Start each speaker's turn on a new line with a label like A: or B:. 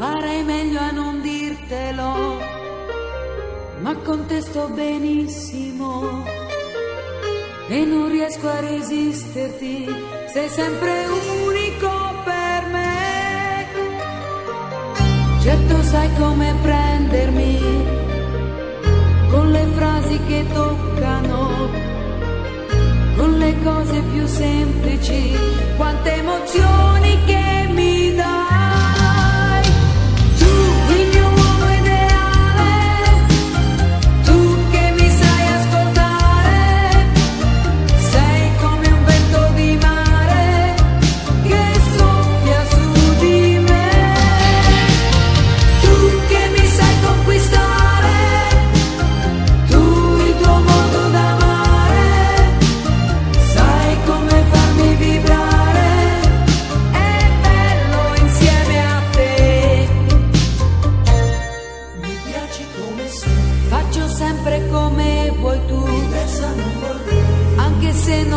A: Farei meglio a non dirtelo, ma contesto benissimo. E non riesco a resisterti, sei sempre un... Se tu sai come prendermi con le frasi che toccano, con le cose più semplici come
B: sono.
A: Faccio sempre come vuoi tu,
B: diversa non vorrei.
A: Anche se non